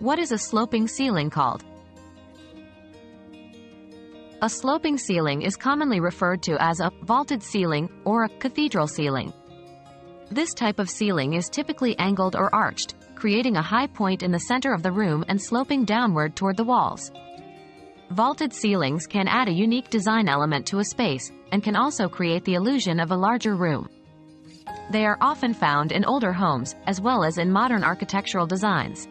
What is a sloping ceiling called? A sloping ceiling is commonly referred to as a vaulted ceiling or a cathedral ceiling. This type of ceiling is typically angled or arched, creating a high point in the center of the room and sloping downward toward the walls. Vaulted ceilings can add a unique design element to a space and can also create the illusion of a larger room. They are often found in older homes, as well as in modern architectural designs.